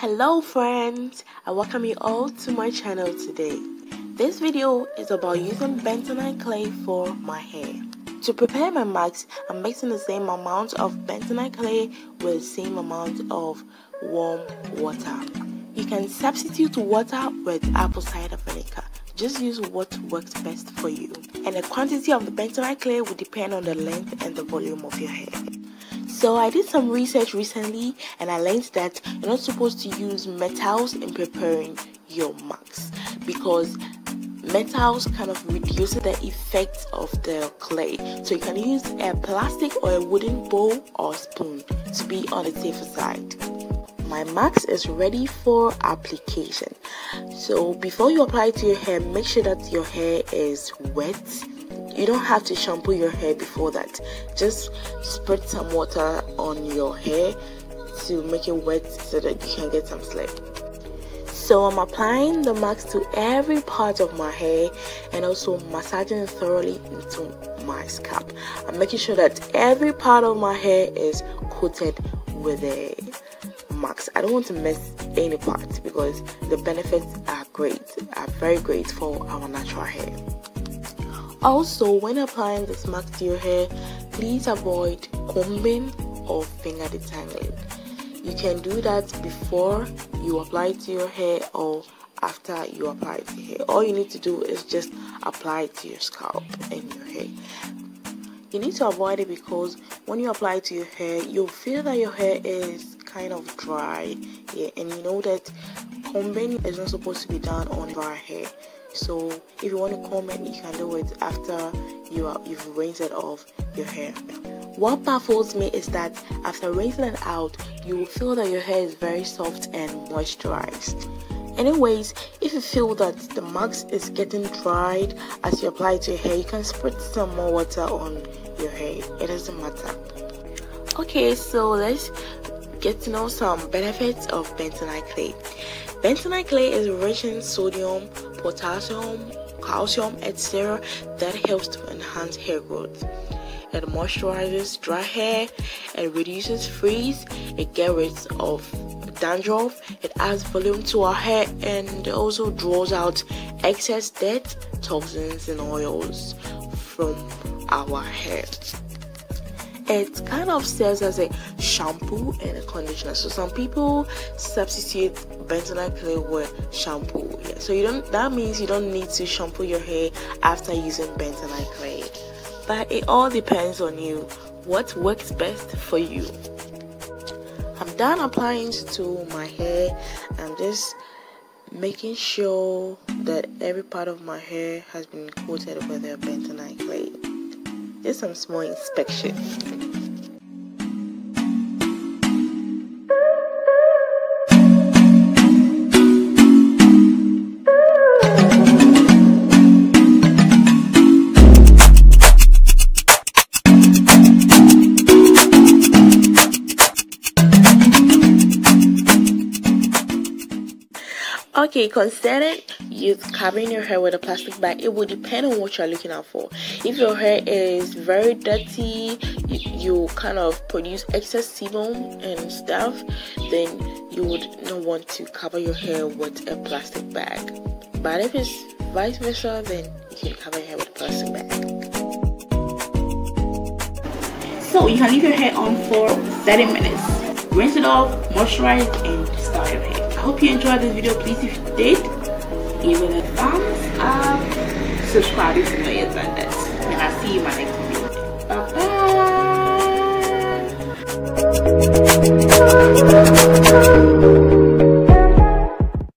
Hello friends, I welcome you all to my channel today. This video is about using bentonite clay for my hair. To prepare my mask, I'm mixing the same amount of bentonite clay with the same amount of warm water. You can substitute water with apple cider vinegar. Just use what works best for you. And the quantity of the bentonite clay will depend on the length and the volume of your hair. So I did some research recently and I learned that you're not supposed to use metals in preparing your marks because metals kind of reduce the effect of the clay. So you can use a plastic or a wooden bowl or spoon to be on the safer side. My mask is ready for application. So before you apply it to your hair, make sure that your hair is wet you don't have to shampoo your hair before that. Just spread some water on your hair to make it wet so that you can get some slip so i'm applying the mask to every part of my hair and also massaging thoroughly into my scalp. I'm making sure that every part of my hair is coated with a mask. I don't want to miss any part because the benefits are great are very great for our natural hair also, when applying this mask to your hair, please avoid combing or finger detangling. You can do that before you apply it to your hair or after you apply it to your hair. All you need to do is just apply it to your scalp and your hair. You need to avoid it because when you apply it to your hair, you'll feel that your hair is kind of dry. Yeah, and you know that combing is not supposed to be done on dry hair so if you want to comment you can do it after you are you've rinsed it off your hair. What baffles me is that after rinsing it out you will feel that your hair is very soft and moisturized. Anyways if you feel that the mask is getting dried as you apply it to your hair you can spread some more water on your hair. It doesn't matter. Okay so let's get to know some benefits of bentonite clay bentonite clay is rich in sodium potassium, calcium, etc. that helps to enhance hair growth. It moisturizes dry hair, it reduces frizz, it gets rid of dandruff, it adds volume to our hair, and also draws out excess dirt, toxins, and oils from our hair it kind of serves as a shampoo and a conditioner. So some people substitute bentonite clay with shampoo. Yeah so you don't that means you don't need to shampoo your hair after using bentonite clay. But it all depends on you what works best for you. I'm done applying to my hair. I'm just making sure that every part of my hair has been coated with a bentonite clay just some small inspection Okay, consider you covering your hair with a plastic bag. It will depend on what you're looking out for. If your hair is very dirty, you, you kind of produce excess sebum and stuff, then you would not want to cover your hair with a plastic bag. But if it's vice versa, then you can cover your hair with a plastic bag. So you can leave your hair on for 30 minutes. Rinse it off, moisturize, and. I hope you enjoyed this video. Please, if you did, give it a thumbs up, subscribe if you know you've done this, and I'll see you in my next